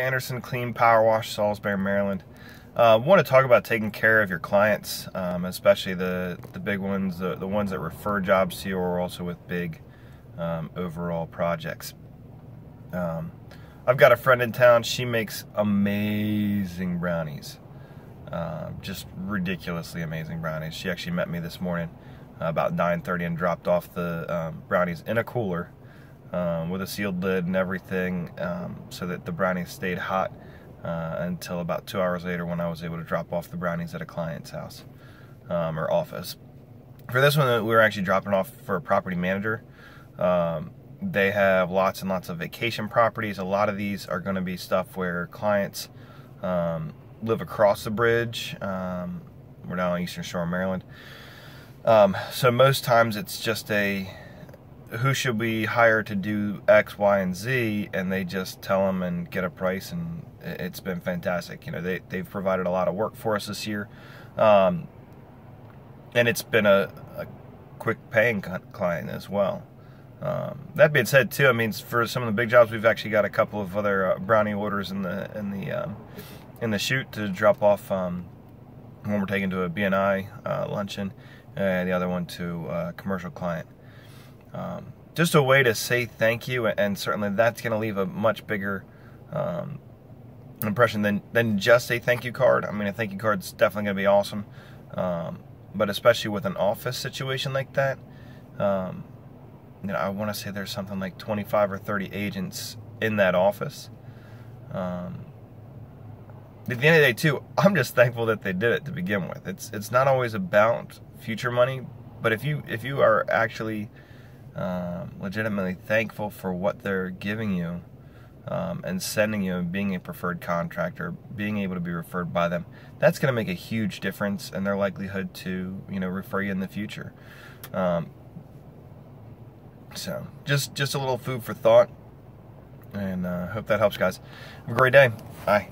Anderson Clean Power Wash, Salisbury, Maryland. Uh, want to talk about taking care of your clients, um, especially the, the big ones, the, the ones that refer jobs to you or also with big um, overall projects. Um, I've got a friend in town, she makes amazing brownies. Uh, just ridiculously amazing brownies. She actually met me this morning uh, about 9.30 and dropped off the um, brownies in a cooler um, with a sealed lid and everything um, so that the brownies stayed hot uh, until about two hours later when I was able to drop off the brownies at a client's house um, or office. For this one, we were actually dropping off for a property manager. Um, they have lots and lots of vacation properties. A lot of these are going to be stuff where clients um, live across the bridge. Um, we're down on Eastern Shore, Maryland. So most times it's just a who should we hire to do X, Y, and Z, and they just tell them and get a price, and it's been fantastic. You know, they they've provided a lot of work for us this year, um, and it's been a, a quick paying client as well. Um, that being said, too, I mean, for some of the big jobs, we've actually got a couple of other uh, brownie orders in the in the um, in the chute to drop off. Um, one we're taking to a BNI uh, luncheon, and the other one to a commercial client. Um, just a way to say thank you, and certainly that's going to leave a much bigger um, impression than than just a thank you card. I mean, a thank you card is definitely going to be awesome, um, but especially with an office situation like that, um, you know, I want to say there's something like 25 or 30 agents in that office. Um, at the end of the day, too, I'm just thankful that they did it to begin with. It's it's not always about future money, but if you if you are actually um, legitimately thankful for what they're giving you um, and sending you and being a preferred contractor, being able to be referred by them, that's going to make a huge difference in their likelihood to you know refer you in the future. Um, so just just a little food for thought, and uh, hope that helps, guys. Have a great day. Bye.